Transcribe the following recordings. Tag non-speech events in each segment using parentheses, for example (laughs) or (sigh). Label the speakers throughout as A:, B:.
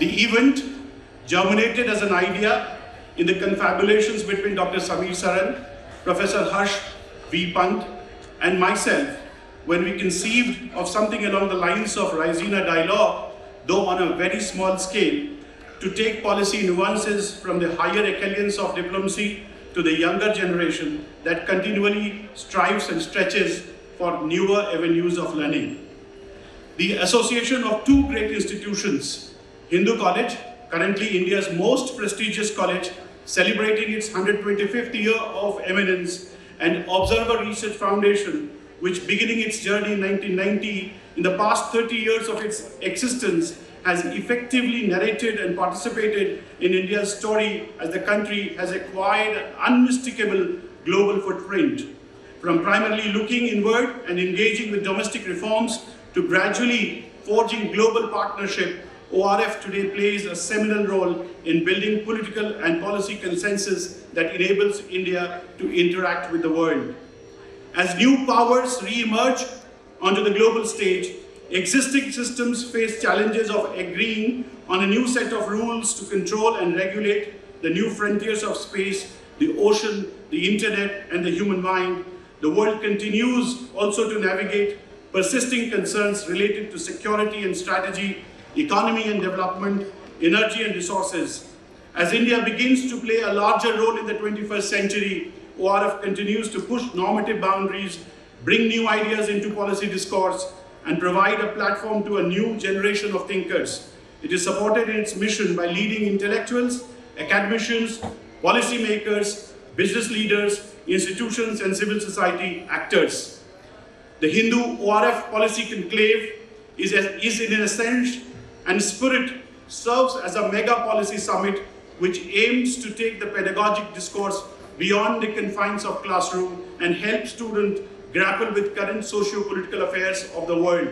A: The event germinated as an idea in the confabulations between Dr. Samir Saran, Professor Harsh V. Pant, and myself when we conceived of something along the lines of Raisina dialogue, though on a very small scale, to take policy nuances from the higher echelons of diplomacy to the younger generation that continually strives and stretches for newer avenues of learning. The association of two great institutions, Hindu College, currently India's most prestigious college, celebrating its 125th year of eminence, and Observer Research Foundation, which beginning its journey in 1990, in the past 30 years of its existence, has effectively narrated and participated in India's story as the country has acquired an unmistakable global footprint. From primarily looking inward and engaging with domestic reforms to gradually forging global partnership, ORF today plays a seminal role in building political and policy consensus that enables India to interact with the world. As new powers re-emerge onto the global stage, existing systems face challenges of agreeing on a new set of rules to control and regulate the new frontiers of space, the ocean, the internet, and the human mind. The world continues also to navigate persisting concerns related to security and strategy, economy and development, energy and resources. As India begins to play a larger role in the 21st century, ORF continues to push normative boundaries, bring new ideas into policy discourse, and provide a platform to a new generation of thinkers. It is supported in its mission by leading intellectuals, academicians, policymakers, business leaders, institutions, and civil society actors. The Hindu ORF Policy Conclave is, is in essence and spirit serves as a mega policy summit which aims to take the pedagogic discourse beyond the confines of classroom and help students grapple with current socio-political affairs of the world.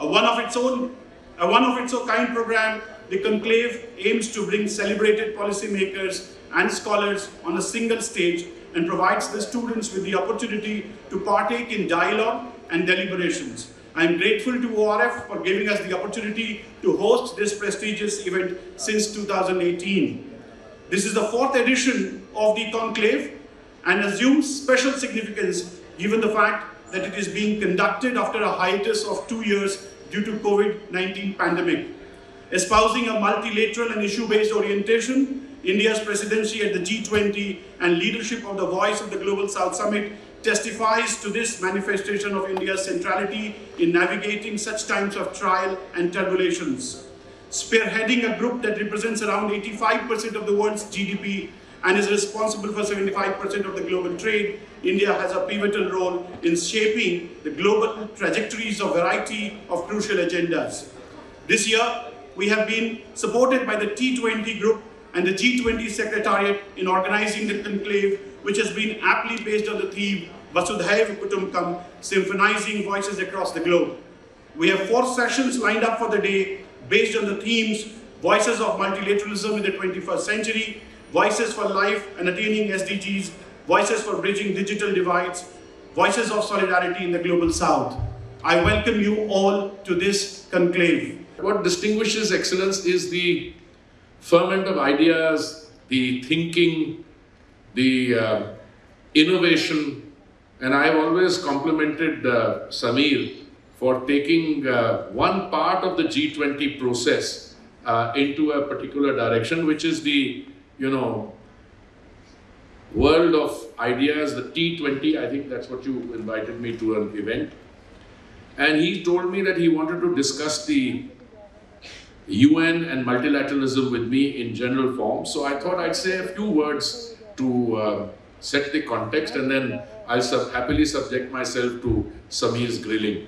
A: A one of its own, a one of its own kind program, the conclave aims to bring celebrated policymakers and scholars on a single stage and provides the students with the opportunity to partake in dialogue and deliberations. I am grateful to ORF for giving us the opportunity to host this prestigious event since 2018. This is the fourth edition of the conclave and assumes special significance given the fact that it is being conducted after a hiatus of two years due to COVID-19 pandemic. Espousing a multilateral and issue-based orientation, India's presidency at the G20 and leadership of the Voice of the Global South Summit testifies to this manifestation of India's centrality in navigating such times of trial and turbulations spearheading a group that represents around 85% of the world's GDP and is responsible for 75% of the global trade, India has a pivotal role in shaping the global trajectories of a variety of crucial agendas. This year, we have been supported by the T20 group and the G20 Secretariat in organizing the conclave, which has been aptly based on the theme Vasudhaiva Kutumbakam, symphonizing voices across the globe. We have four sessions lined up for the day based on the themes Voices of Multilateralism in the 21st Century, Voices for Life and Attaining SDGs, Voices for Bridging Digital Divides, Voices of Solidarity in the Global South. I welcome you all to this conclave.
B: What distinguishes excellence is the ferment of ideas, the thinking, the uh, innovation, and I've always complimented uh, Samir for taking uh, one part of the G20 process uh, into a particular direction, which is the, you know, world of ideas, the T20, I think that's what you invited me to an event. And he told me that he wanted to discuss the UN and multilateralism with me in general form. So I thought I'd say a few words to uh, set the context and then I'll sub happily subject myself to Samir's grilling.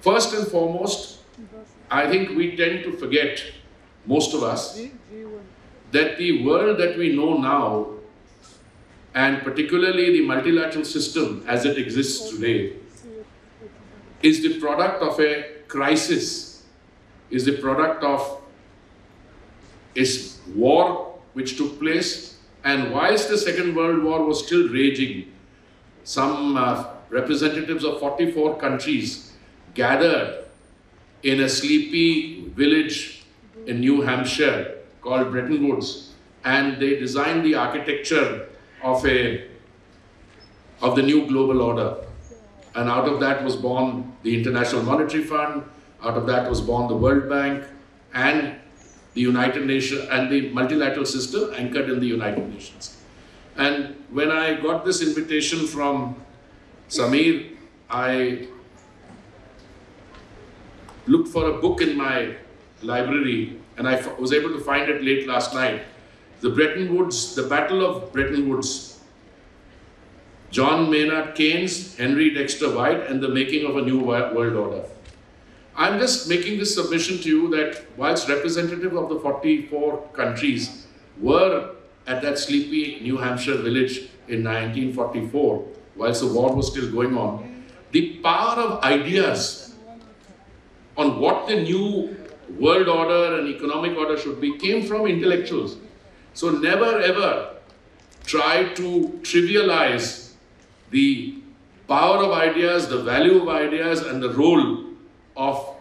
B: First and foremost, I think we tend to forget, most of us, that the world that we know now, and particularly the multilateral system as it exists today, is the product of a crisis, is the product of a war which took place, and whilst the Second World War was still raging, some uh, representatives of 44 countries gathered in a sleepy village in New Hampshire called Bretton Woods, and they designed the architecture of a of the new global order. And out of that was born the International Monetary Fund, out of that was born the World Bank and the United Nations and the multilateral system anchored in the United Nations. And when I got this invitation from Samir, I looked for a book in my library and I was able to find it late last night. The Bretton Woods, the Battle of Bretton Woods. John Maynard Keynes, Henry Dexter White, and the making of a new world order. I'm just making this submission to you that whilst representative of the 44 countries were at that sleepy New Hampshire village in 1944, whilst the war was still going on, the power of ideas on what the new world order and economic order should be came from intellectuals. So never ever try to trivialize the power of ideas, the value of ideas, and the role of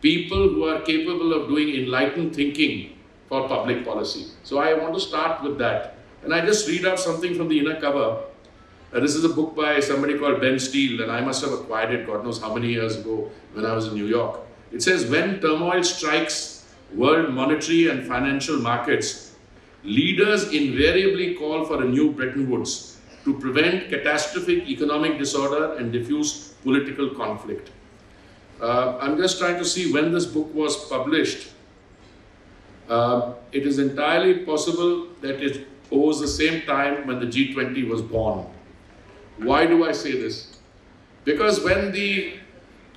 B: people who are capable of doing enlightened thinking for public policy. So I want to start with that. And I just read out something from the inner cover. Uh, this is a book by somebody called Benn Steil, and I must have acquired it God knows how many years ago when I was in New York. It says, when turmoil strikes world monetary and financial markets, leaders invariably call for a new Bretton Woods to prevent catastrophic economic disorder and diffuse political conflict. Uh, I'm just trying to see when this book was published. Uh, it is entirely possible that it owes the same time when the G20 was born. Why do I say this? Because when the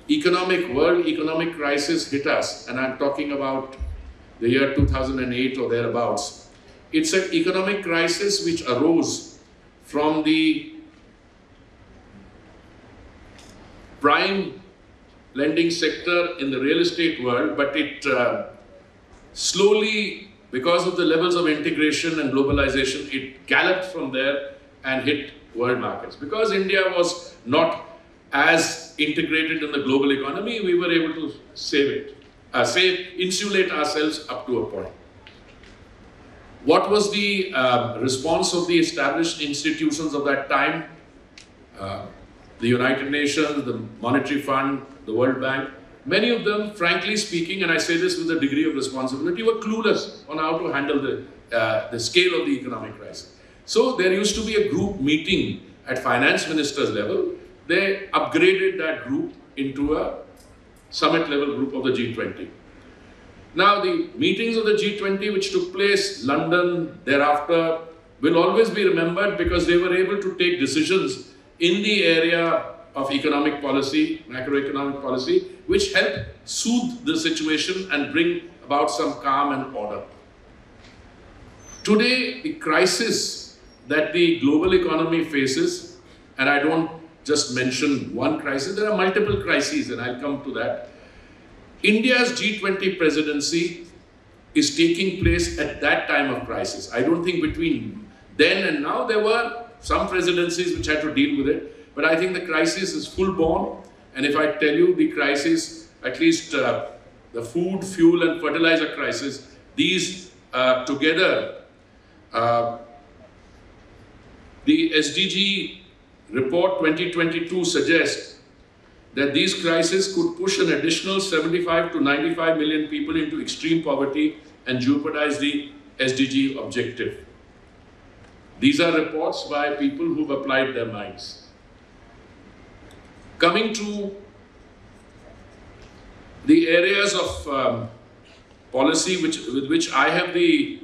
B: economic world economic crisis hit us, and I'm talking about the year 2008 or thereabouts, it's an economic crisis which arose from the prime lending sector in the real estate world, but it uh, slowly, because of the levels of integration and globalization, it galloped from there and hit world markets. Because India was not as integrated in the global economy, we were able to save it, uh, save, insulate ourselves up to a point. What was the uh, response of the established institutions of that time? Uh, the United Nations, the Monetary Fund, the World Bank, many of them, frankly speaking, and I say this with a degree of responsibility, were clueless on how to handle the, uh, the scale of the economic crisis. So there used to be a group meeting at finance minister's level. They upgraded that group into a summit level group of the G20. Now the meetings of the G20 which took place London thereafter will always be remembered because they were able to take decisions in the area of economic policy, macroeconomic policy, which help soothe the situation and bring about some calm and order. Today, the crisis that the global economy faces, and I don't just mention one crisis, there are multiple crises, and I'll come to that. India's G20 presidency is taking place at that time of crisis. I don't think between then and now there were some presidencies which had to deal with it, but I think the crisis is full born. And if I tell you the crisis, at least uh, the food, fuel, and fertilizer crisis, these uh, together, uh, the SDG report 2022 suggests that these crises could push an additional 75 to 95 million people into extreme poverty and jeopardize the SDG objective. These are reports by people who've applied their minds. Coming to the areas of um, policy which, with which I have the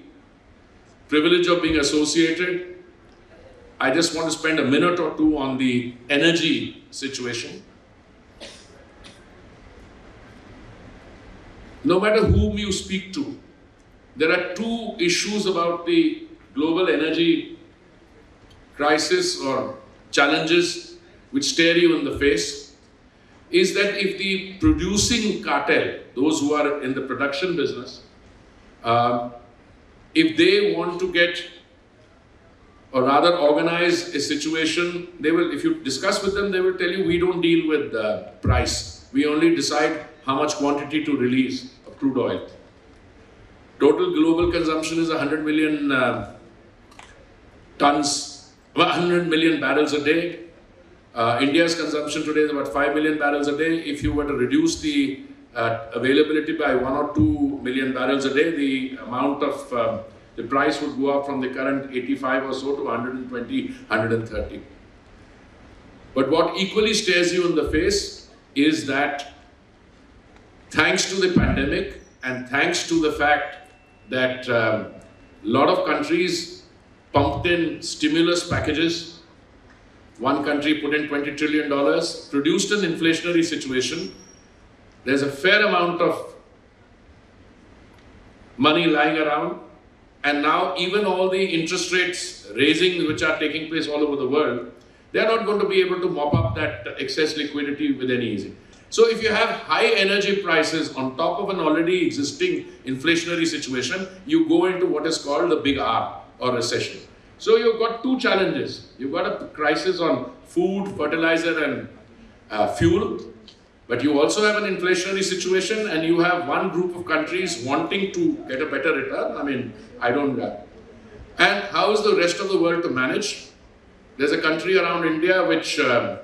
B: privilege of being associated, I just want to spend a minute or two on the energy situation. No matter whom you speak to, there are two issues about the global energy crisis or challenges which stare you in the face is that if the producing cartel, those who are in the production business, uh, if they want to get or rather organize a situation, they will, if you discuss with them, they will tell you, we don't deal with the price. We only decide how much quantity to release of crude oil. Total global consumption is 100 million uh, tons, 100 million barrels a day. Uh, India's consumption today is about 5 million barrels a day. If you were to reduce the uh, availability by 1 or 2 million barrels a day, the amount of um, the price would go up from the current 85 or so to 120, 130. But what equally stares you in the face is that thanks to the pandemic and thanks to the fact that a um, lot of countries pumped in stimulus packages, one country put in $20 trillion, produced an inflationary situation. There's a fair amount of money lying around and now even all the interest rates raising which are taking place all over the world, they are not going to be able to mop up that excess liquidity with any easy. So if you have high energy prices on top of an already existing inflationary situation, you go into what is called the big R or recession. So you've got two challenges. You've got a crisis on food, fertilizer and uh, fuel but you also have an inflationary situation and you have one group of countries wanting to get a better return. I mean, I don't know. And how is the rest of the world to manage? There's a country around India which uh,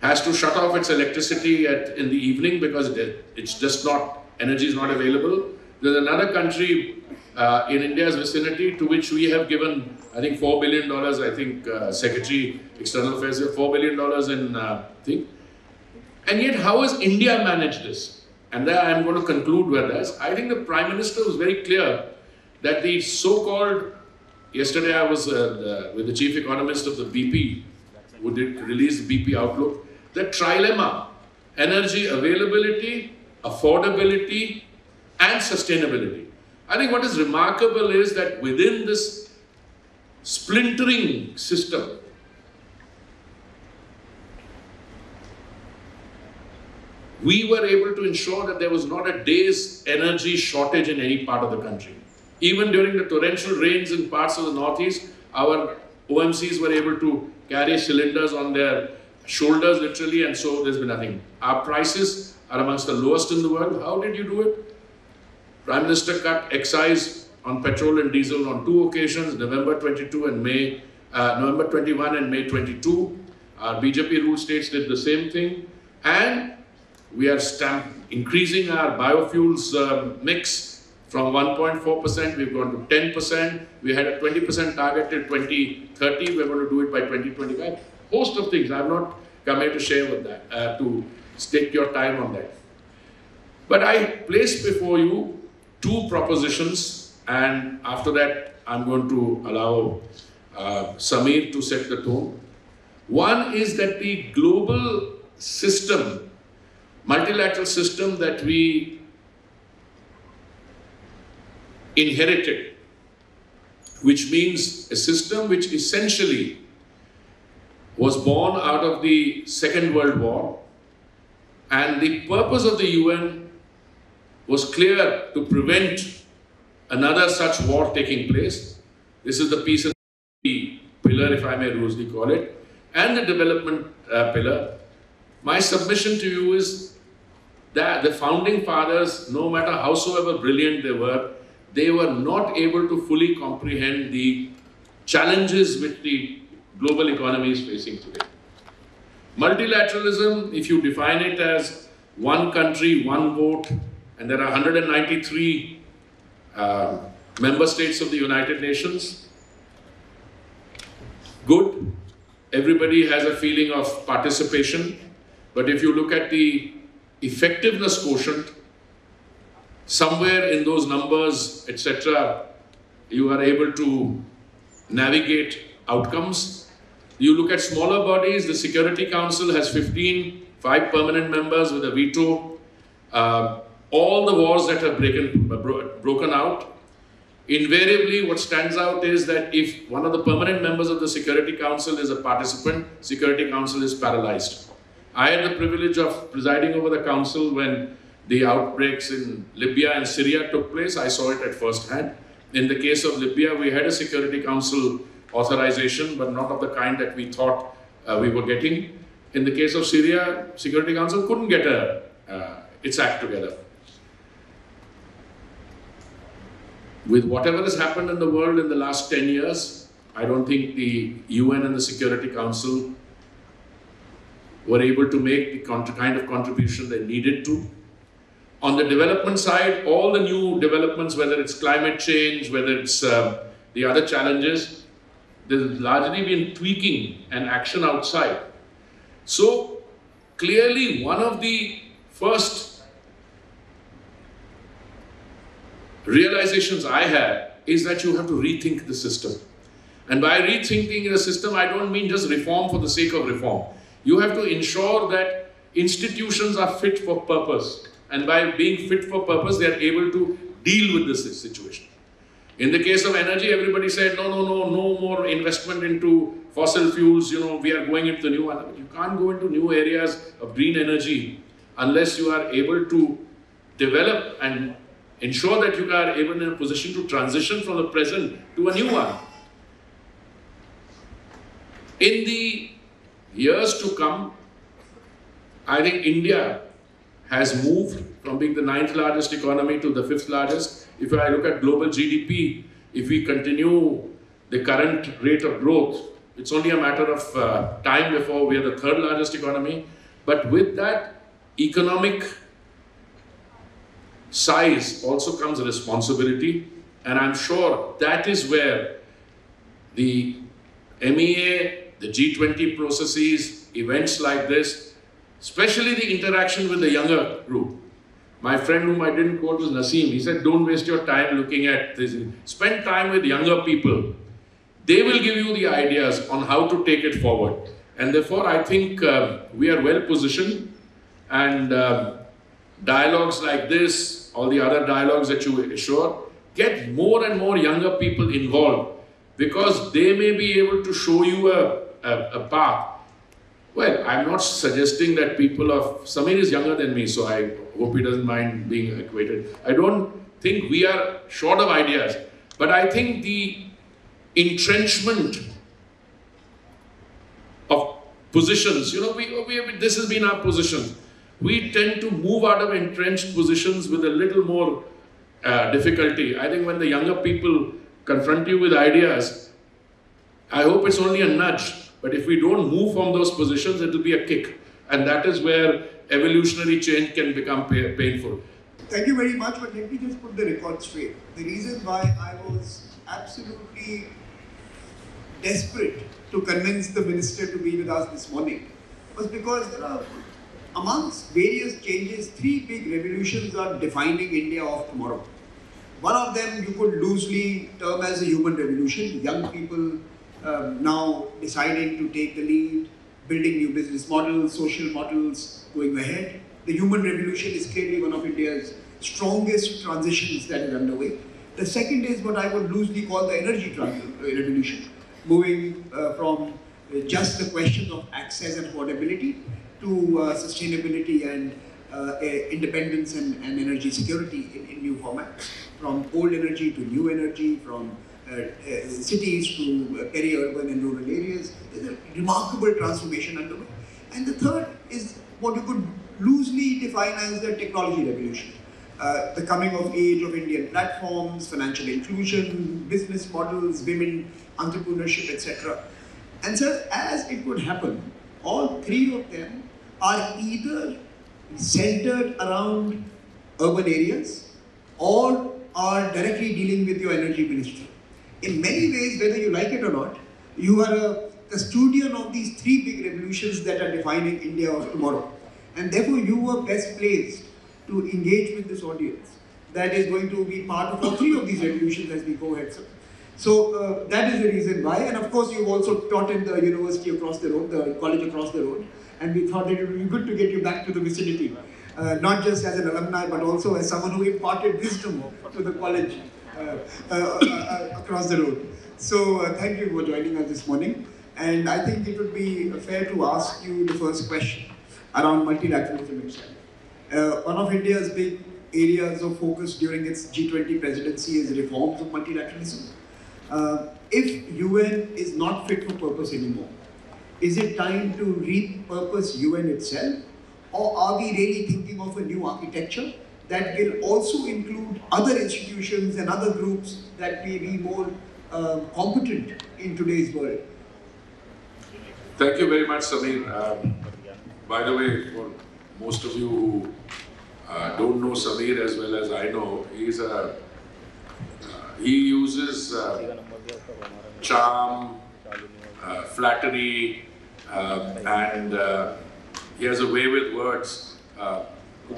B: has to shut off its electricity at, in the evening because it, it's just not, energy is not available. There's another country uh, in India's vicinity to which we have given, I think, $4 billion, I think, uh, Secretary External Affairs, $4 billion in, uh, thing. And yet, how has India managed this? And there I am going to conclude with this. I think the Prime Minister was very clear that the so-called, yesterday I was uh, the, with the chief economist of the BP, who did release the BP outlook, the trilemma, energy availability, affordability, and sustainability. I think what is remarkable is that within this splintering system, we were able to ensure that there was not a day's energy shortage in any part of the country. Even during the torrential rains in parts of the northeast, our OMCs were able to carry cylinders on their shoulders literally and so there's been nothing. Our prices are amongst the lowest in the world. How did you do it? Prime Minister cut excise on petrol and diesel on two occasions, November 22 and May, uh, November 21 and May 22. Our BJP ruled states did the same thing. And we are stamp increasing our biofuels uh, mix from 1.4%, we've gone to 10%. We had a 20% target till 2030, we're going to do it by 2025. Host of things, I'm not coming to share with that, uh, to take your time on that. But I place before you two propositions, and after that, I'm going to allow uh, Samir to set the tone. One is that the global system multilateral system that we inherited, which means a system which essentially was born out of the Second World War, and the purpose of the UN was clear to prevent another such war taking place. This is the peace and pillar, if I may loosely call it, and the development uh, pillar. My submission to you is that the founding fathers, no matter howsoever brilliant they were, they were not able to fully comprehend the challenges which the global economy is facing today. Multilateralism, if you define it as one country, one vote, and there are 193 uh, member states of the United Nations, good. Everybody has a feeling of participation. But if you look at the effectiveness quotient, somewhere in those numbers, etc., you are able to navigate outcomes. You look at smaller bodies, the Security Council has 15, five permanent members with a veto. Uh, all the wars that have breaken, bro broken out, invariably what stands out is that if one of the permanent members of the Security Council is a participant, Security Council is paralyzed. I had the privilege of presiding over the council when the outbreaks in Libya and Syria took place. I saw it at first hand. In the case of Libya, we had a Security Council authorization, but not of the kind that we thought uh, we were getting. In the case of Syria, Security Council couldn't get a, uh, its act together. With whatever has happened in the world in the last 10 years, I don't think the UN and the Security Council were able to make the kind of contribution they needed to. On the development side, all the new developments, whether it's climate change, whether it's uh, the other challenges, there's largely been tweaking and action outside. So clearly one of the first realizations I had is that you have to rethink the system. And by rethinking the system, I don't mean just reform for the sake of reform. You have to ensure that institutions are fit for purpose. And by being fit for purpose, they are able to deal with this situation. In the case of energy, everybody said, no, no, no, no more investment into fossil fuels, you know, we are going into the new one. You can't go into new areas of green energy unless you are able to develop and ensure that you are even in a position to transition from the present to a new one. In the years to come, I think India has moved from being the ninth largest economy to the fifth largest. If I look at global GDP, if we continue the current rate of growth, it's only a matter of uh, time before we are the third largest economy. But with that economic size also comes responsibility. And I'm sure that is where the MEA, the G20 processes, events like this, especially the interaction with the younger group. My friend whom I didn't quote was Nasim. He said, don't waste your time looking at this. Spend time with younger people. They will give you the ideas on how to take it forward. And therefore, I think uh, we are well positioned and uh, dialogues like this, all the other dialogues that you assure, get more and more younger people involved because they may be able to show you a, a, a path. Well, I'm not suggesting that people of, Samir is younger than me, so I hope he doesn't mind being equated. I don't think we are short of ideas, but I think the entrenchment of positions, you know, we, we, this has been our position. We tend to move out of entrenched positions with a little more uh, difficulty. I think when the younger people confront you with ideas, I hope it's only a nudge. But if we don't move from those positions, it will be a kick. And that is where evolutionary change can become painful.
C: Thank you very much, but let me just put the record straight. The reason why I was absolutely desperate to convince the minister to be with us this morning was because there are, amongst various changes, three big revolutions are defining India of tomorrow. One of them you could loosely term as a human revolution, young people um, now deciding to take the lead, building new business models, social models going ahead. The human revolution is clearly one of India's strongest transitions that is underway. The second is what I would loosely call the energy revolution, moving uh, from uh, just the question of access and affordability to uh, sustainability and uh, independence and, and, energy security in, in, new formats, from old energy to new energy, from uh, uh, cities to peri-urban and rural areas. There's a remarkable transformation underway. And the third is what you could loosely define as the technology revolution. Uh, the coming of age of Indian platforms, financial inclusion, business models, women, entrepreneurship, etc. And so as it would happen, all three of them are either centered around urban areas or are directly dealing with your energy ministry. In many ways, whether you like it or not, you are a custodian of these three big revolutions that are defining India of tomorrow. And therefore, you are best placed to engage with this audience that is going to be part of all three of these revolutions as we go ahead. So, so uh, that is the reason why. And of course, you've also taught in the university across the road, the college across the road. And we thought that it would be good to get you back to the vicinity. Uh, not just as an alumni, but also as someone who imparted wisdom to the college uh, uh, uh across the road. So uh, thank you for joining us this morning. And I think it would be fair to ask you the first question around multilateralism itself. Uh, one of India's big areas of focus during its G20 presidency is reforms of multilateralism. Uh, if UN is not fit for purpose anymore, is it time to repurpose UN itself? Or are we really thinking of a new architecture that will also include other institutions and other groups that may be more uh, competent in today's world.
B: Thank you very much, Samir. Um, by the way, for most of you who uh, don't know Samir as well as I know, he's a uh, he uses uh, charm, flattery, uh, and uh, he has a way with words. Uh,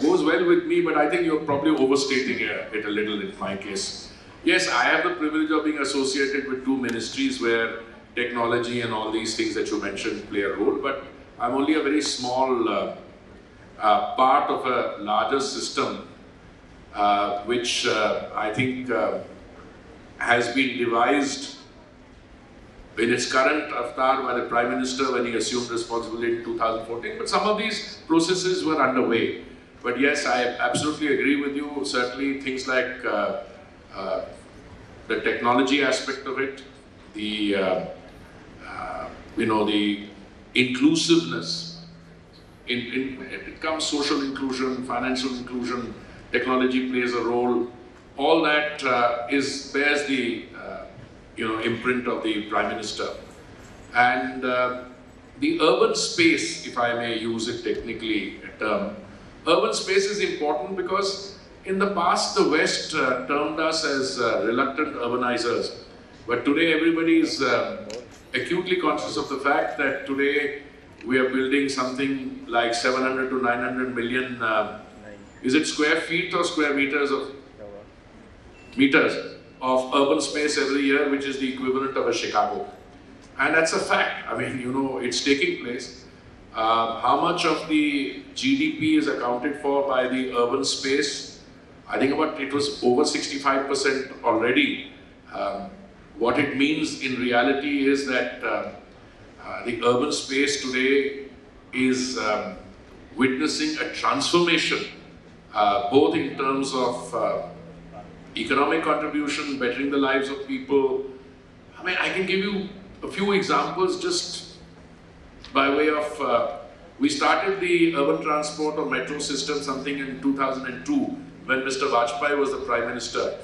B: goes well with me, but I think you're probably overstating it a little in my case. Yes, I have the privilege of being associated with two ministries where technology and all these things that you mentioned play a role, but I'm only a very small uh, uh, part of a larger system uh, which uh, I think uh, has been devised in its current avatar by the Prime Minister when he assumed responsibility in 2014. But some of these processes were underway. But yes, I absolutely agree with you. Certainly things like uh, uh, the technology aspect of it, the, uh, uh you know, the inclusiveness, in, in, it comes social inclusion, financial inclusion, technology plays a role, all that uh, is bears the you know imprint of the prime minister, and uh, the urban space, if I may use it technically a term, urban space is important because in the past the West uh, termed us as uh, reluctant urbanizers, but today everybody is uh, acutely conscious of the fact that today we are building something like 700 to 900 million. is it square feet or square meters of meters of urban space every year, which is the equivalent of a Chicago. And that's a fact. I mean, you know, it's taking place. Uh, how much of the GDP is accounted for by the urban space? I think about it was over 65% already. Um, what it means in reality is that uh, uh, the urban space today is um, witnessing a transformation, uh, both in terms of uh, economic contribution, bettering the lives of people. I mean, I can give you a few examples just by way of, uh, we started the urban transport or metro system something in 2002 when Mr. Vajpayee was the Prime Minister.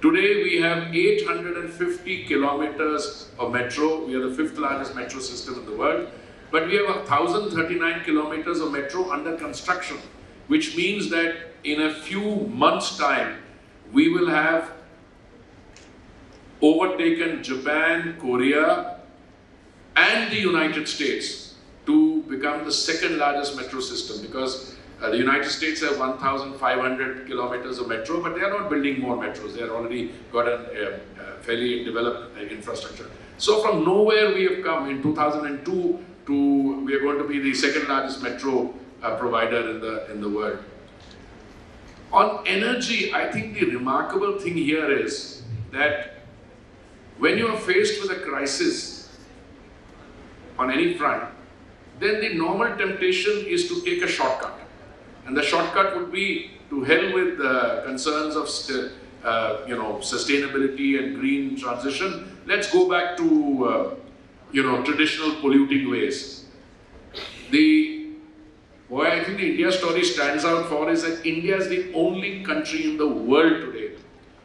B: Today we have 850 kilometers of metro. We are the fifth largest metro system in the world. But we have 1,039 kilometers of metro under construction, which means that in a few months' time, we will have overtaken Japan, Korea, and the United States to become the second largest metro system because uh, the United States have 1,500 kilometers of metro, but they are not building more metros. They are already got a uh, fairly developed uh, infrastructure. So from nowhere we have come in 2002 to we are going to be the second largest metro uh, provider in the in the world. On energy, I think the remarkable thing here is that when you are faced with a crisis on any front, then the normal temptation is to take a shortcut. And the shortcut would be to hell with the concerns of uh, you know, sustainability and green transition. Let's go back to uh, you know, traditional polluting ways. The why I think the India story stands out for is that India is the only country in the world today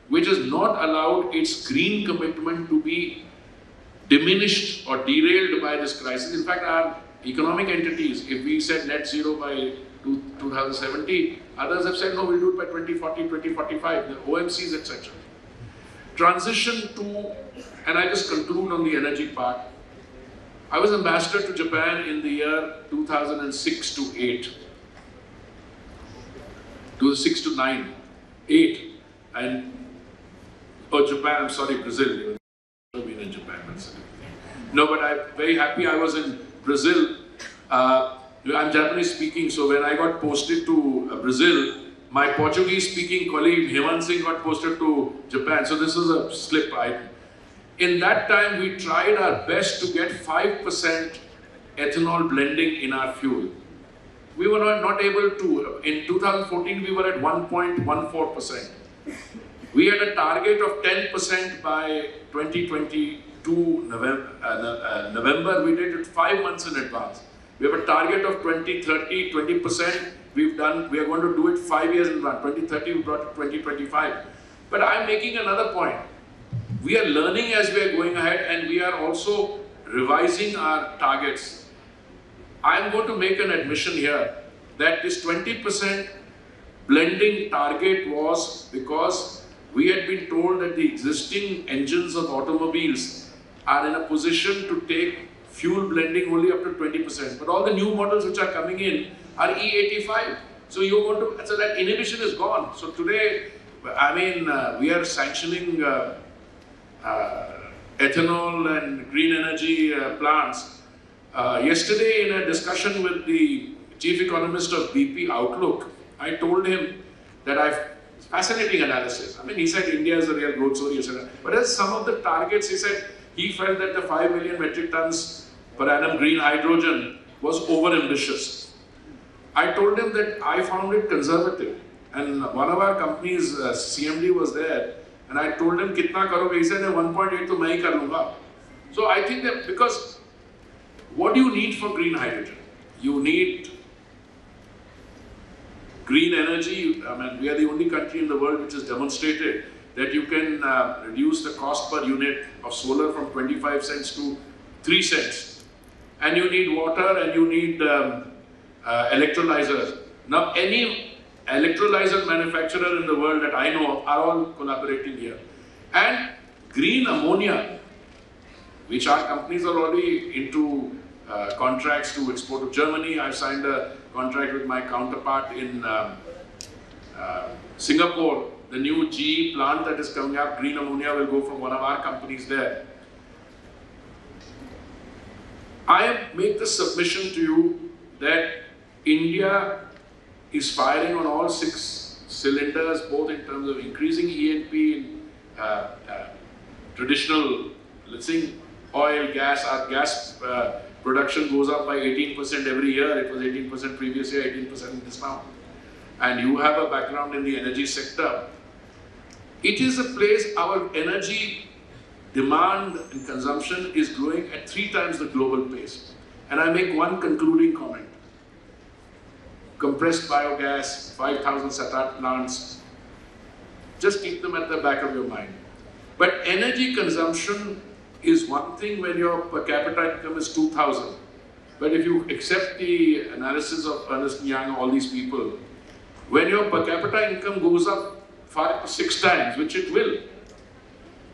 B: which has not allowed its green commitment to be diminished or derailed by this crisis. In fact, our economic entities, if we said net zero by 2070, others have said no, we'll do it by 2040, 2045, the OMCs, etc. Transition to, and I just conclude on the energy part, I was ambassador to Japan in the year 2006 to 8. 2006 to 9, 8. And, oh, Japan, I'm sorry, Brazil. I've been in Japan. No, but I'm very happy I was in Brazil. Uh, I'm Japanese speaking, so when I got posted to uh, Brazil, my Portuguese speaking colleague Hemant Singh got posted to Japan. So this was a slip. I in that time, we tried our best to get 5% ethanol blending in our fuel. We were not, not able to. In 2014, we were at 1.14%. We had a target of 10% by 2022 November, uh, uh, November. We did it five months in advance. We have a target of 2030, 20%. we've done, we are going to do it five years in advance. 2030, we brought it 2025. But I'm making another point. We are learning as we are going ahead and we are also revising our targets. I'm going to make an admission here that this 20% blending target was because we had been told that the existing engines of automobiles are in a position to take fuel blending only up to 20%. But all the new models which are coming in are E85. So you want to, so that inhibition is gone. So today, I mean, uh, we are sanctioning uh, ethanol and green energy uh, plants. Uh, yesterday, in a discussion with the chief economist of BP Outlook, I told him that I've fascinating analysis. I mean, he said India is a real growth story, etc. But as some of the targets, he said he felt that the 5 million metric tons per annum green hydrogen was over ambitious. I told him that I found it conservative. And one of our companies, uh, CMD was there, and I told him, Kitna karoge? He said, 1.8 to main kar So I think that because what do you need for green hydrogen? You need green energy. I mean, we are the only country in the world which has demonstrated that you can uh, reduce the cost per unit of solar from 25 cents to 3 cents. And you need water and you need um, uh, electrolyzers. Now, any electrolyzer manufacturer in the world that I know of are all collaborating here. And green ammonia, which our companies are already into uh, contracts to export to Germany. I've signed a contract with my counterpart in um, uh, Singapore. The new GE plant that is coming up, green ammonia, will go from one of our companies there. I make the submission to you that India is firing on all six cylinders, both in terms of increasing E&P in uh, uh, traditional, let's say, oil, gas, our gas uh, production goes up by 18% every year. It was 18% previous year, 18% this now. And you have a background in the energy sector. It is a place our energy demand and consumption is growing at three times the global pace. And I make one concluding comment. Compressed biogas, 5,000 Satat plants, just keep them at the back of your mind. But energy consumption is one thing when your per capita income is 2,000. But if you accept the analysis of Ernst Young, all these people, when your per capita income goes up five, six times, which it will,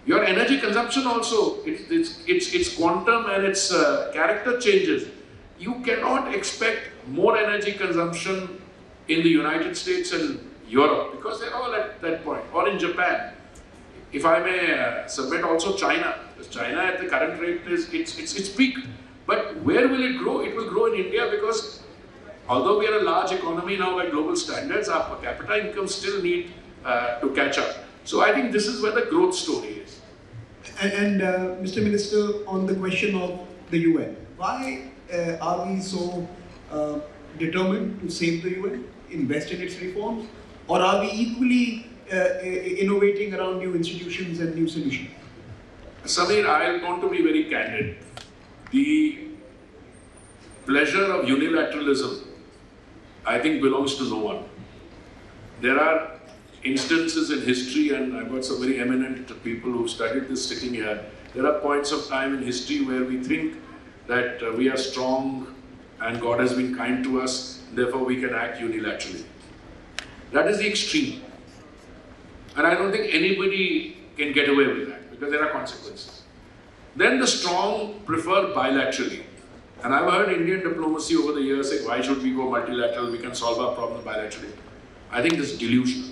B: your energy consumption also, it's, it's, it's, it's quantum and its uh, character changes. You cannot expect more energy consumption in the United States and Europe because they're all at that point, or in Japan. If I may uh, submit also China, because China at the current rate is it's, it's, it's peak. But where will it grow? It will grow in India because although we are a large economy now by global standards, our per capita income still need uh, to catch up. So I think this is where the growth story is.
C: And, and uh, Mr. Minister, on the question of the UN, why uh, are we so uh, determined to save the UN, invest in its reforms, or are we equally uh, innovating around new institutions and new solutions?
B: Samir, I want to be very candid. The pleasure of unilateralism, I think, belongs to no one. There are instances in history, and I've got some very eminent people who've studied this sitting here. There are points of time in history where we think that uh, we are strong and God has been kind to us, therefore we can act unilaterally. That is the extreme. And I don't think anybody can get away with that because there are consequences. Then the strong prefer bilaterally. And I've heard Indian diplomacy over the years say, why should we go multilateral? We can solve our problems bilaterally. I think this is delusional.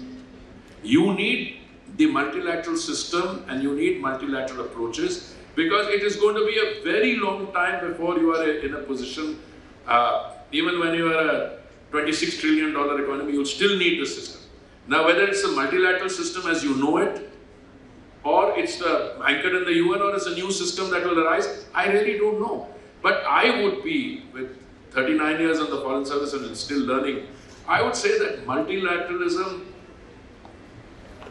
B: You need the multilateral system and you need multilateral approaches because it is going to be a very long time before you are in a position, uh, even when you are a $26 trillion economy, you'll still need the system. Now, whether it's a multilateral system as you know it, or it's the, anchored in the UN, or it's a new system that will arise, I really don't know. But I would be, with 39 years in the Foreign Service and still learning, I would say that multilateralism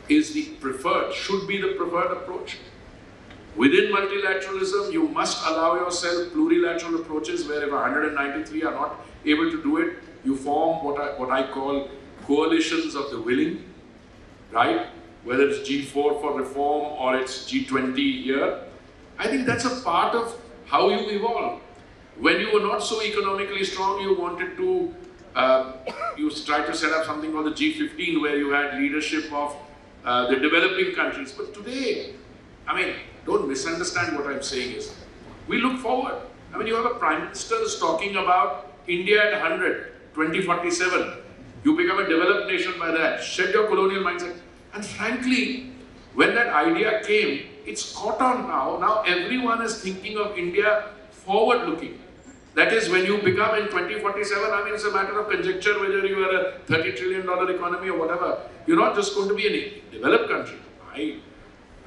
B: is the preferred, should be the preferred approach. Within multilateralism, you must allow yourself plurilateral approaches where if 193 are not able to do it, you form what I, what I call coalitions of the willing, right? Whether it's G4 for reform or it's G20 here. I think that's a part of how you evolve. When you were not so economically strong, you wanted to, uh, (coughs) you tried to set up something called the G15 where you had leadership of uh, the developing countries. But today, I mean, don't misunderstand what I'm saying is, we look forward. I mean, you have a prime minister who's talking about India at 100, 2047. You become a developed nation by that. Shed your colonial mindset. And frankly, when that idea came, it's caught on now. Now everyone is thinking of India forward looking. That is, when you become in 2047, I mean, it's a matter of conjecture whether you are a $30 trillion economy or whatever. You're not just going to be a developed country. My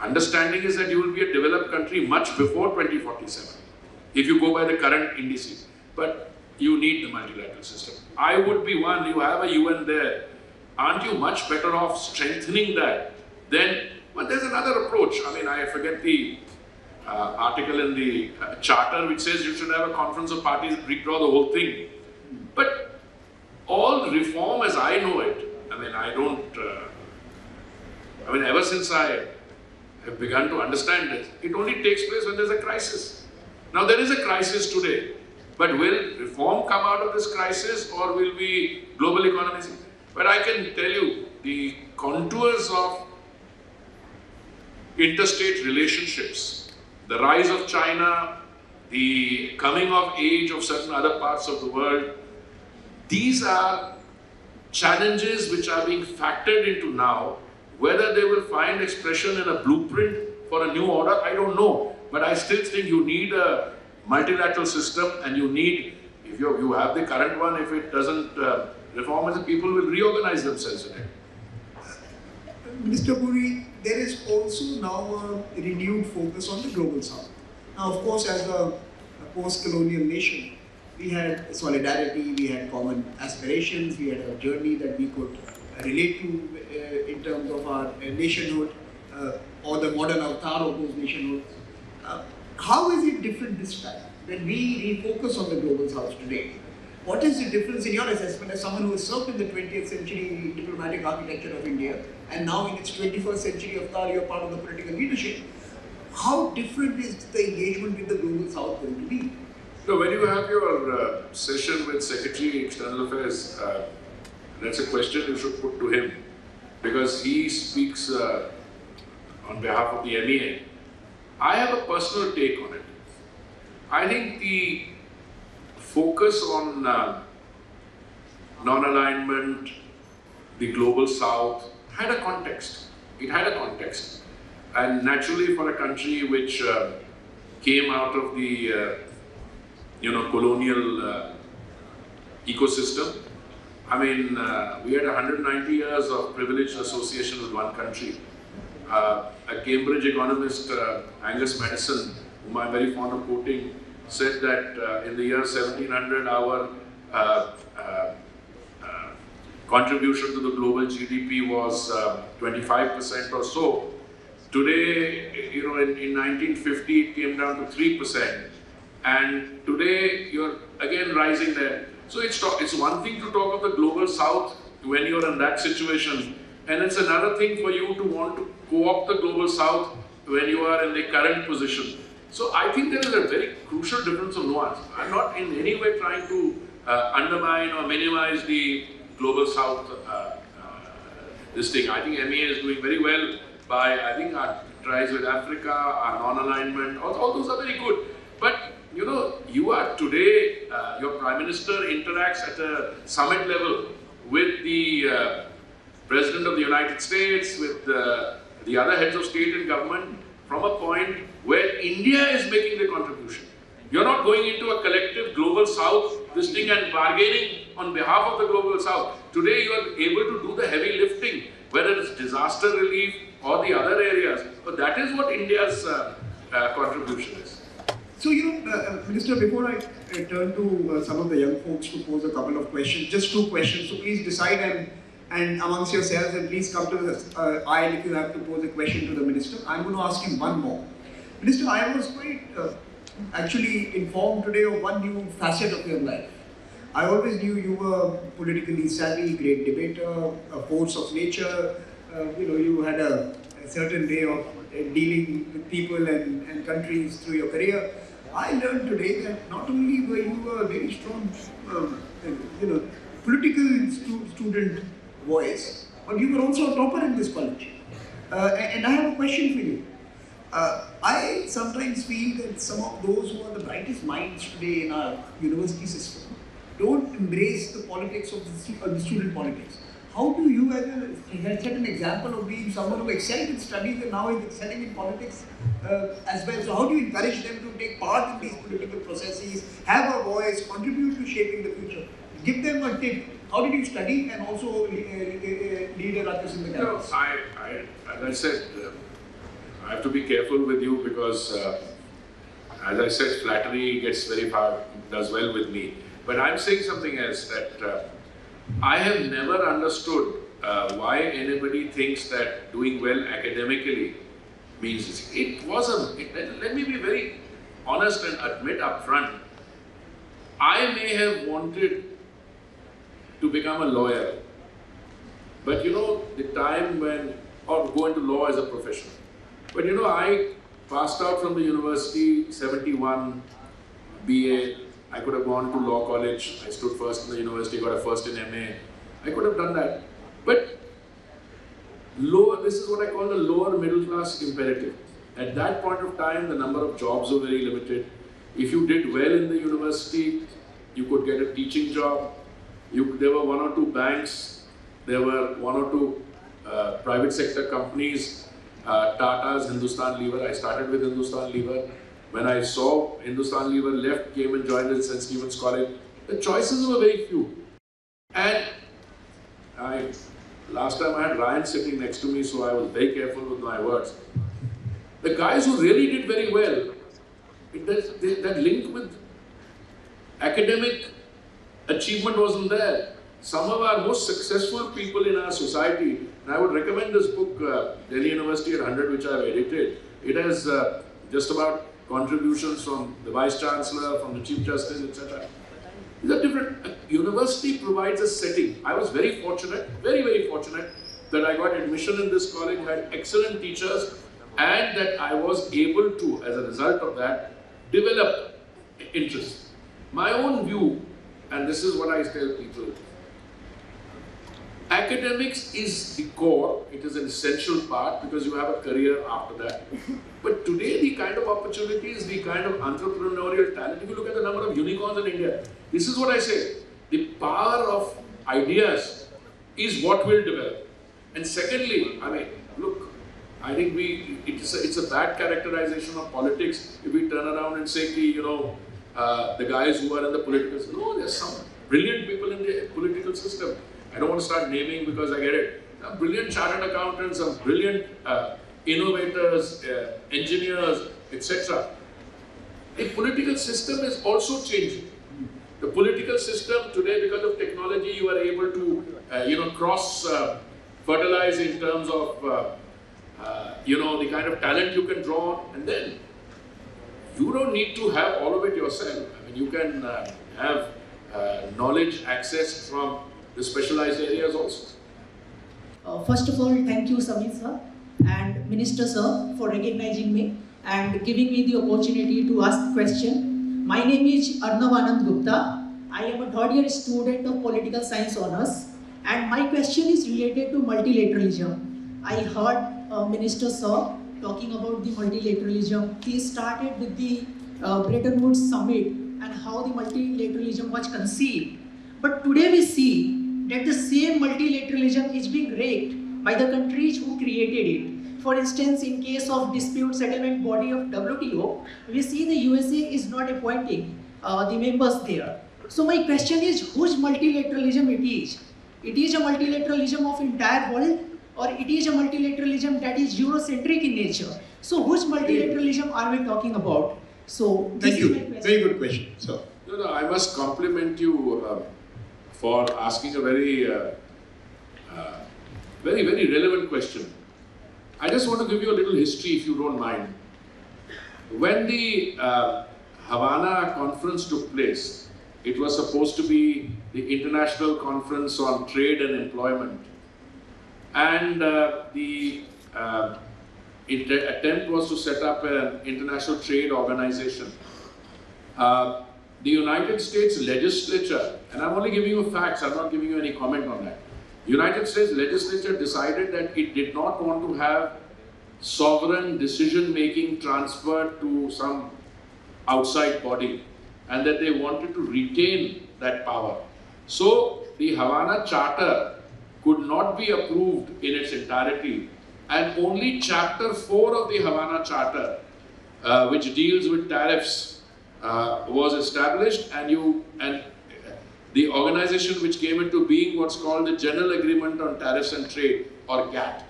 B: understanding is that you will be a developed country much before 2047, if you go by the current indices. But you need the multilateral system. I would be one, you have a UN there. Aren't you much better off strengthening that Then, but there's another approach. I mean, I forget the uh, article in the uh, charter which says you should have a conference of parties redraw the whole thing. But all reform as I know it, I mean, I don't, uh, I mean, ever since I have begun to understand this, it only takes place when there's a crisis. Now, there is a crisis today, but will reform come out of this crisis or will we global economies? But I can tell you, the contours of interstate relationships, the rise of China, the coming of age of certain other parts of the world, these are challenges which are being factored into now. Whether they will find expression in a blueprint for a new order, I don't know. But I still think you need a multilateral system and you need, if you, you have the current one, if it doesn't uh, reform, the people will reorganize themselves in it.
C: Mr. Puri, there is also now a renewed focus on the global south. Now, of course, as a, a post-colonial nation, we had solidarity, we had common aspirations, we had a journey that we could relate to uh, in terms of our uh, nationhood uh, or the modern avatar of those nationhoods. How is it different this time when we refocus on the global south today? What is the difference in your assessment as someone who has served in the 20th century diplomatic architecture of India and now in its 21st century avatar, you're part of the political leadership? How different is the engagement with the global south going to be?
B: So when you have your uh, session with Secretary of External Affairs, uh, that's a question you should put to him because he speaks uh, on behalf of the MEA. I have a personal take on it. I think the focus on uh, non-alignment, the global south, had a context. It had a context. And naturally for a country which uh, came out of the, uh, you know, colonial uh, ecosystem, I mean, uh, we had 190 years of privileged association with one country. Uh, a Cambridge economist, uh, Angus Maddison, whom I'm very fond of quoting, said that in the year 1700, our contribution to the global GDP was 25% or so. Today, you know, in, in 1950, it came down to 3%. And today, you're again rising there. So it's, it's one thing to talk of the global south when you're in that situation. And it's another thing for you to want to co-opt the global south when you are in the current position. So I think there is a very crucial difference of nuance. I'm not in any way trying to uh, undermine or minimize the global south uh, uh, this thing. I think MEA is doing very well by, I think, our ties with Africa, our non-alignment, all, all, those are very good. But, you know, you are today, uh, your Prime Minister interacts at a summit level with the uh, President of the United States, with the other heads of state and government, from a point where India is making the contribution. You're not going into a collective global south, this thing and bargaining on behalf of the global south. Today you are able to do the heavy lifting, whether it's disaster relief or the other areas. So that is what India's uh, uh, contribution is.
C: So, you know, uh, Minister, before I, I turn to uh, some of the young folks to pose a couple of questions, just two questions. So please decide and, and amongst yourselves and please come to the uh, aisle if you have to pose a question to the Minister. I'm going to ask him one more. Minister, I was quite uh, actually informed today of one new facet of your life. I always knew you were politically savvy, great debater, a force of nature. Uh, you know, you had a, a certain way of uh, dealing with people and, and countries through your career. I learned today that not only were you a very strong, um, you know, political stu- student voice, but you were also a topper in this college. Uh, and I have a question for you. Uh, I sometimes feel that some of those who are the brightest minds today in our university system don't embrace the politics of the, stu- uh, the student politics. How do you, as a, set an example of being someone who excelled in studies and now is excelling in politics uh, as well? So, how do you encourage them to take part in these political processes, have a voice, contribute to shaping the future? Give them a tip. How did you study and also uh, uh, lead a ruckus in the
B: know. I, I, as I said, uh, I have to be careful with you because, uh, as I said, flattery gets very far, does well with me. But I'm saying something else that uh, I have never understood uh, why anybody thinks that doing well academically means. It wasn't. It, let- me be very honest and admit up front. I may have wanted to become a lawyer but you know, the time when, or go into law as a profession. But you know, I passed out from the university 71 BA. I could have gone to law college. I stood first in the university, got a first in MA. I could have done that. But lower, this is what I call the lower middle class imperative. At that point of time, the number of jobs were very limited. If you did well in the university, you could get a teaching job. You, there were one or two banks there were one or two uh, private sector companies, uh, Tata's, Hindustan Lever. I started with Hindustan Lever. When I saw Hindustan Lever left, came and joined at St. Stephen's College, the choices were very few. And I, last time I had Ryan sitting next to me, so I was very careful with my words. The guys who really did very well, it, that, that link with academic achievement wasn't there. Some of our most successful people in our society, and I would recommend this book, uh, Delhi University at 100, which I've edited. It has uh, just about contributions from the Vice Chancellor, from the Chief Justice, etc. These are different. University provides a setting. I was very fortunate, very, very fortunate that I got admission in this college, had excellent teachers, and that I was able to, as a result of that, develop interest. My own view, and this is what I tell people academics is the core, it is an essential part because you have a career after that. But today, the kind of opportunities, the kind of entrepreneurial talent, if you look at the number of unicorns in India, this is what I say the power of ideas is what will develop. And secondly, I mean, look, I think we it's a, it's a bad characterization of politics if we turn around and say, you know, uh, the guys who are in the political system. no, there's some brilliant people in the political system. I don't want to start naming because I get it. Some brilliant chartered accountants, some brilliant uh, innovators, uh, engineers, etc. The political system is also changing. The political system today, because of technology, you are able to, uh, you know, cross uh, fertilize in terms of, uh, uh, you know, the kind of talent you can draw and then you don't need to have all of it yourself. I mean, you can uh, have knowledge access from the specialized areas also.
D: First of all, thank you, Samir sir and Minister sir for recognizing me and giving me the opportunity to ask question. My name is Arnav Anand Gupta. I am a third year student of political science honors and my question is related to multilateralism. I heard uh, Minister sir talking about the multilateralism. He started with the uh, Bretton Woods summit and how the multilateralism was conceived. But today we see that the same multilateralism is being raked by the countries who created it. For instance, in case of dispute settlement body of WTO, we see the USA is not appointing uh, the members there. So my question is, whose multilateralism it is? It is a multilateralism of entire world, or it is a multilateralism that is Eurocentric in nature. So whose multilateralism are we talking about? So this
C: Thank
D: is my
C: you.
D: question.
C: Very good question. So,
B: No, no, I must compliment you uh, for asking a very, uh, very, very relevant question. I just want to give you a little history, if you don't mind. When the uh, Havana conference took place, it was supposed to be the International Conference on Trade and Employment. And uh, the uh, attempt was to set up an international trade organization. Uh, the United States legislature, and I'm only giving you facts, I'm not giving you any comment on that. United States legislature decided that it did not want to have sovereign decision making transferred to some outside body and that they wanted to retain that power. So the Havana Charter could not be approved in its entirety and only chapter 4 of the Havana Charter uh, which deals with tariffs uh, was established and you and the organization which came into being what's called the General Agreement on Tariffs and Trade or GATT.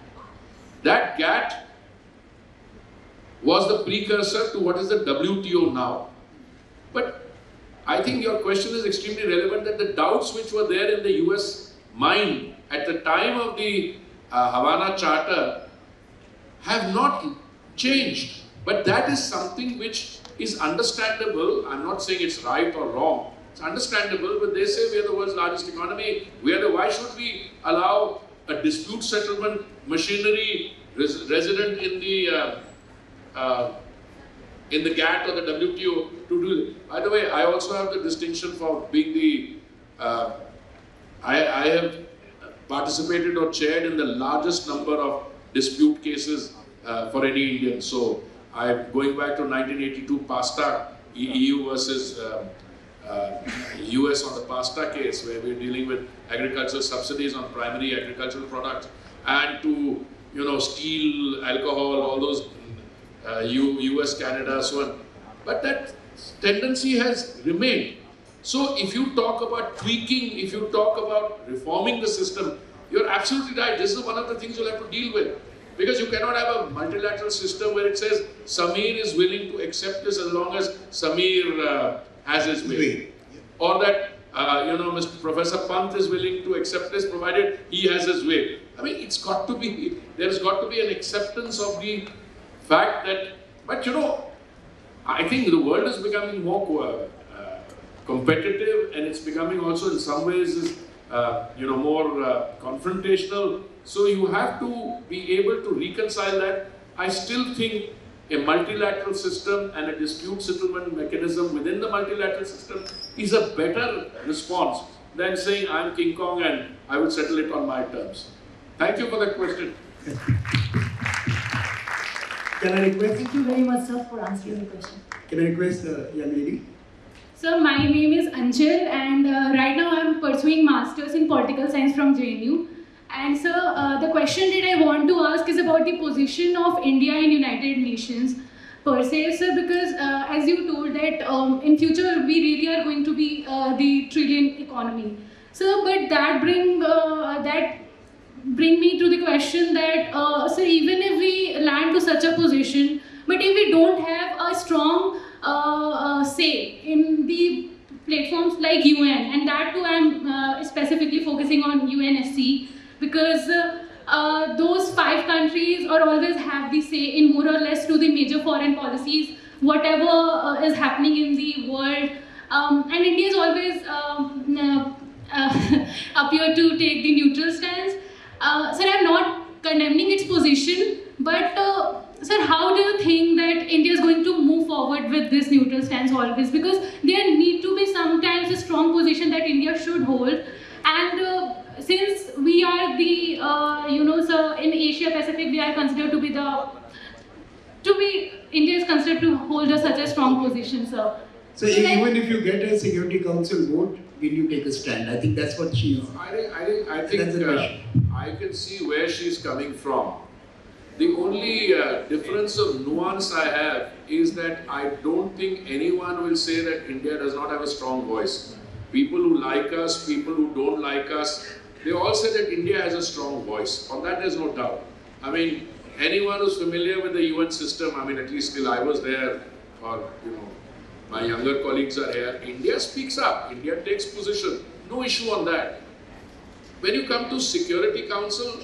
B: That GATT was the precursor to what is the WTO now. But I think your question is extremely relevant that the doubts which were there in the US mind at the time of the uh, Havana Charter have not changed. But that is something which is understandable. I'm not saying it's right or wrong. It's understandable, but they say we are the world's largest economy. We are the, why should we allow a dispute settlement machinery res, resident in the uh, uh, in the GATT or the WTO to do it. By the way, I also have the distinction for being the, uh, I, I have participated or chaired in the largest number of dispute cases uh, for any Indian. So I'm going back to 1982 PASTA, EU versus US uh, uh, on the PASTA case where we're dealing with agricultural subsidies on primary agricultural products and to, you know, steel, alcohol, all those uh, US, Canada, so on. But that tendency has remained. So if you talk about tweaking, if you talk about reforming the system, you're absolutely right. This is one of the things you'll have to deal with. Because you cannot have a multilateral system where it says Samir is willing to accept this as long as Samir uh, has his way. Or that, uh, you know, Mr. Professor Pant is willing to accept this provided he has his way. I mean, it's got to be, there's got to be an acceptance of the fact that, but you know, I think the world is becoming more uh, competitive and it's becoming also in some ways, uh, you know, more uh, confrontational. So you have to be able to reconcile that. I still think a multilateral system and a dispute settlement mechanism within the multilateral system is a better response than saying I'm King Kong and I will settle it on my terms. Thank you for the question.
C: Can I request?
E: Thank you very much, sir, for answering the question.
C: Can I request the young lady?
E: Sir, my name is Anchal, and uh, right now I'm pursuing masters in political science from JNU. And sir, uh, the question that I want to ask is about the position of India in United Nations per se, sir, because uh, as you told that um, in future we really are going to be uh, the trillion economy. So, but that bring uh, that bring me to the question that, uh, even if we land to such a position, but if we don't have a strong uh, uh, say in the platforms like UN, and that too I'm specifically focusing on UNSC, because uh, uh, those five countries are always have the say in more or less to the major foreign policies, whatever is happening in the world. Um, and India is always um, (laughs) appear to take the neutral stance. Uh, sir, I'm not condemning its position, but uh, sir, how do you think that India is going to move forward with this neutral stance always? Because there need to be sometimes a strong position that India should hold, and uh, since we are the, uh, you know, sir, in Asia Pacific, we are considered to be the, to be, India is considered to hold a, such a strong position, sir.
C: So, so even if you get a Security Council vote, will you take a stand? I think that's what she's.
B: I think I think I think uh, I can see where she's coming from. The only uh, difference of nuance I have is that I don't think anyone will say that India does not have a strong voice. People who like us, people who don't like us, they all say that India has a strong voice. On that, there's no doubt. I mean, anyone who's familiar with the UN system, I mean, at least till I was there, or you know, my younger colleagues are here. India speaks up. India takes position. No issue on that. When you come to Security Council,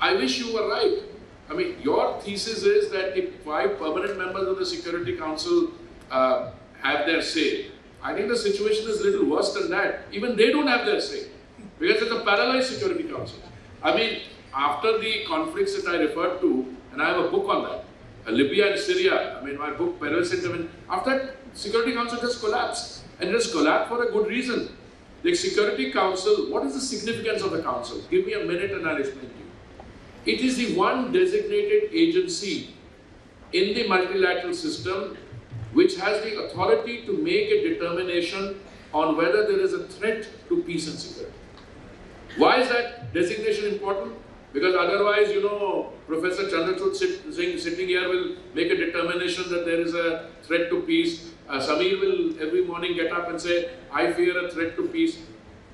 B: I wish you were right. I mean, your thesis is that if five permanent members of the Security Council uh, have their say, I think the situation is a little worse than that. Even they don't have their say because it's a paralyzed Security Council. I mean, after the conflicts that I referred to, and I have a book on that, uh, Libya and Syria. I mean, my book, Peril Sentiment. After that, Security Council just collapsed, and it has collapsed for a good reason. The Security Council. What is the significance of the Council? Give me a minute, and I'll explain to you. It is the one designated agency in the multilateral system which has the authority to make a determination on whether there is a threat to peace and security. Why is that designation important? Because otherwise, you know, Professor Chandrachur sit, sitting, sitting here will make a determination that there is a threat to peace. Uh, Samir will every morning get up and say, I fear a threat to peace.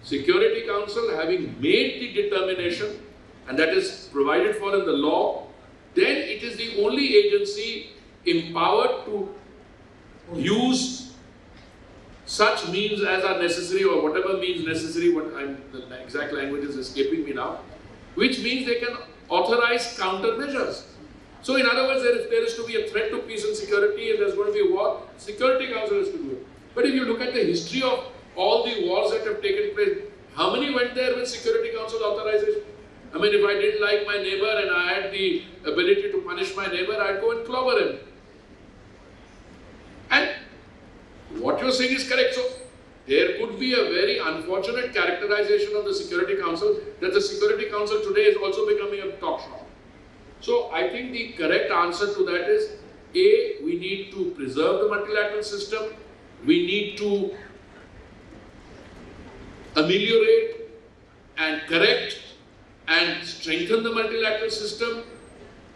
B: Security Council having made the determination, and that is provided for in the law, then it is the only agency empowered to use such means as are necessary or whatever means necessary, what I'm, the exact language is escaping me now, which means they can authorize countermeasures. So in other words, if there is to be a threat to peace and security and there's going to be a war, Security Council has to do it. But if you look at the history of all the wars that have taken place, how many went there with Security Council authorization? I mean, if I didn't like my neighbor and I had the ability to punish my neighbor, I'd go and clobber him. And what you're saying is correct. So there could be a very unfortunate characterization of the Security Council that the Security Council today is also becoming a talk shop. So I think the correct answer to that is A, we need to preserve the multilateral system. We need to ameliorate and correct and strengthen the multilateral system.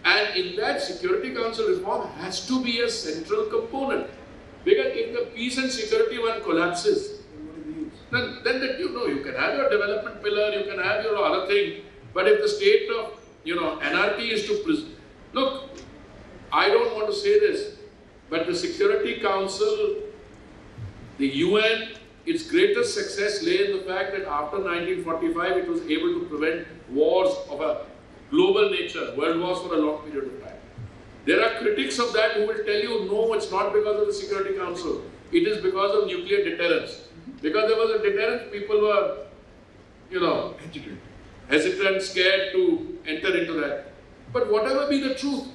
B: And in that, Security Council reform has to be a central component. Because if the peace and security one collapses, then, then the, you know, you can have your development pillar, you can have your other thing, but if the state of, you know, anarchy is to, pres- look, I don't want to say this, but the Security Council, the UN, its greatest success lay in the fact that after 1945 it was able to prevent wars of a global nature, world wars for a long period of time. There are critics of that who will tell you, no, it's not because of the Security Council. It is because of nuclear deterrence. Because there was a deterrence, people were, you know, hesitant, hesitant, scared to enter into that. But whatever be the truth,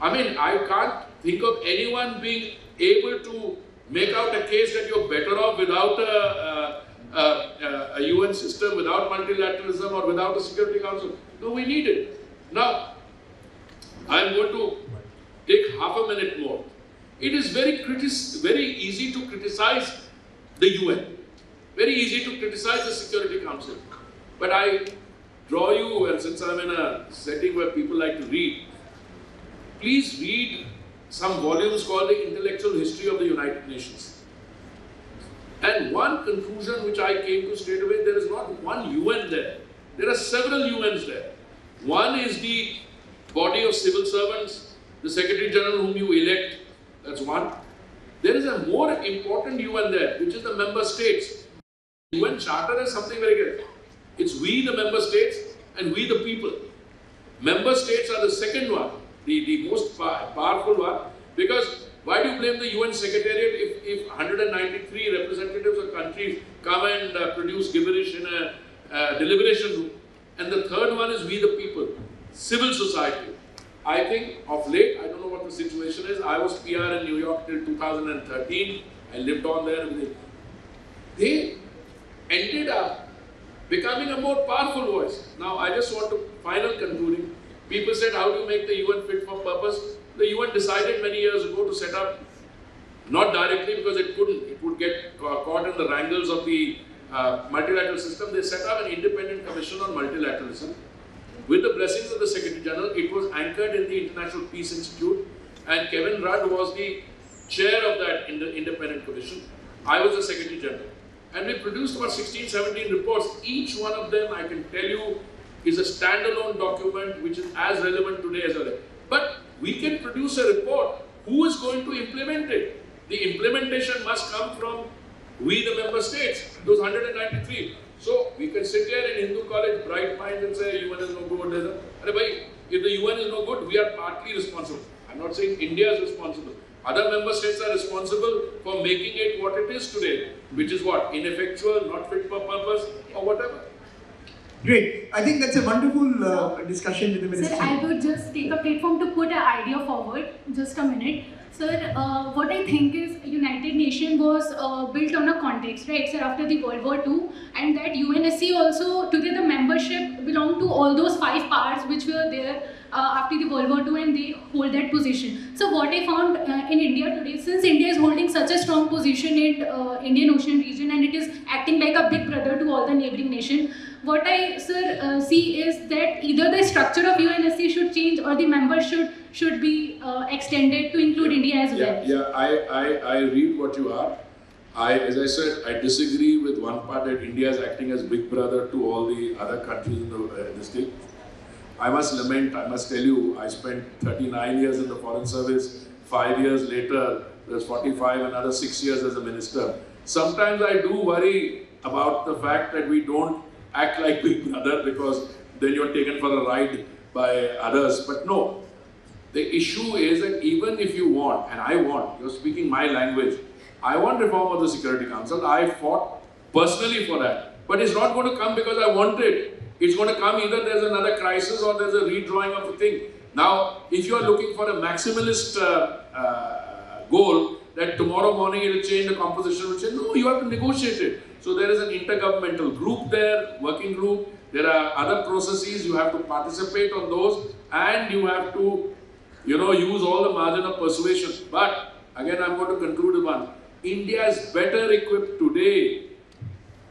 B: I mean, I can't think of anyone being able to make out a case that you're better off without a, a, a, a UN system, without multilateralism, or without a Security Council. No, we need it. Now, I'm going to take half a minute more. It is very critis- very easy to criticize the UN, very easy to criticize the Security Council. But I draw you, and since I'm in a setting where people like to read, please read some volumes called The Intellectual History of the United Nations. And one conclusion which I came to straight away there is not one UN there, there are several UNs there. One is the body of civil servants, the Secretary General whom you elect, that's one. There is a more important UN there, which is the member states. UN Charter is something very good. It's we, the member states, and we, the people. Member states are the second one, the, the most powerful one, because why do you blame the UN Secretariat if, if 193 representatives of countries come and uh, produce gibberish in a uh, deliberation room? And the third one is we, the people, civil society. I think of late, I don't know what the situation is. I was PR in New York till 2013. I lived on there. And they they ended up becoming a more powerful voice. Now, I just want to final concluding. People said, how do you make the UN fit for purpose? The UN decided many years ago to set up, not directly because it couldn't, it would get caught in the wrangles of the uh, multilateral system. They set up an independent commission on multilateralism. With the blessings of the Secretary General, it was anchored in the International Peace Institute, and Kevin Rudd was the chair of that independent commission. I was the Secretary General. And we produced about 16, 17 reports. Each one of them, I can tell you, is a standalone document which is as relevant today as ever. But we can produce a report. Who is going to implement it? The implementation must come from we, the member states, those 193. So we can sit here in Hindu college, bright minds, and say UN is no good. If the UN is no good, we are partly responsible. I'm not saying India is responsible. Other member states are responsible for making it what it is today, which is what? Ineffectual, not fit for purpose, or whatever.
C: Great. I think that's a wonderful uh, discussion with the minister.
E: Sir, I would just take a platform to put an idea forward. Just a minute. Sir, uh, what I think is United Nations was uh, built on a context, right, sir, after the World War II, and that UNSC also, today the membership belong to all those five powers which were there uh, after the World War II and they hold that position. So what I found uh, in India today, since India is holding such a strong position in uh, Indian Ocean region and it is acting like a big brother to all the neighboring nation, what I sir uh, see is that either the structure of UNSC should change or the members should should be uh, extended to include India as
B: Yeah,
E: well.
B: yeah, I, I, I read what you are. I, as I said, I disagree with one part that India is acting as big brother to all the other countries in the, uh, in the state. I must lament, I must tell you, I spent 39 years in the foreign service. Five years later, there's 45, another six years as a minister. Sometimes I do worry about the fact that we don't act like big brother because then you're taken for a ride by others. But no, the issue is that even if you want, and I want, you're speaking my language, I want reform of the Security Council. I fought personally for that. But it's not going to come because I want it. It's going to come either there's another crisis or there's a redrawing of the thing. Now, if you are looking for a maximalist uh, uh, goal, that tomorrow morning it will change the composition, will change. No, you have to negotiate it. So there is an intergovernmental group there, working group. There are other processes, you have to participate on those and you have to you know, use all the margin of persuasion. But again, I'm going to conclude with one. India is better equipped today,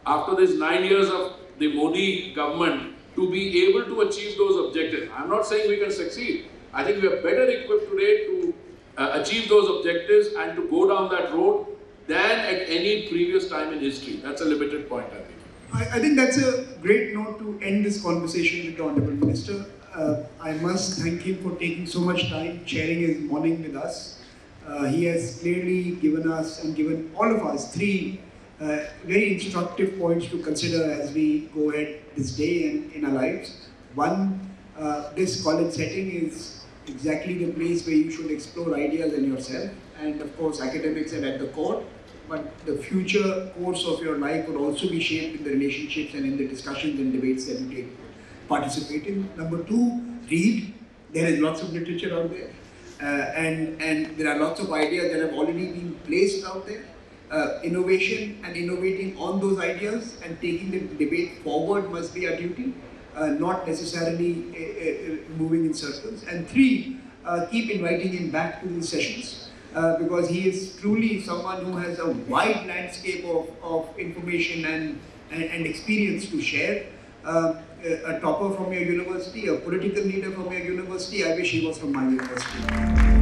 B: after these nine years of the Modi government, to be able to achieve those objectives. I'm not saying we can succeed. I think we are better equipped today to uh, achieve those objectives and to go down that road than at any previous time in history. That's a limited point, I think.
C: I, I think that's a great note to end this conversation with the Honorable Minister. Uh, I must thank him for taking so much time sharing his morning with us. Uh, he has clearly given us and given all of us three uh, very instructive points to consider as we go ahead this day and in our lives. One, uh, this college setting is exactly the place where you should explore ideas in yourself. And of course, academics are at the core, but the future course of your life will also be shaped in the relationships and in the discussions and debates that you take participate in. Number two, read. There is lots of literature out there. Uh, and, and there are lots of ideas that have already been placed out there. Uh, innovation and innovating on those ideas and taking the debate forward must be our duty, uh, not necessarily uh, uh, moving in circles. And three, uh, keep inviting him back to these sessions because he is truly someone who has a wide landscape of, of information and, and, and experience to share. A a topper from your university, a political leader from your university, I wish he was from my university.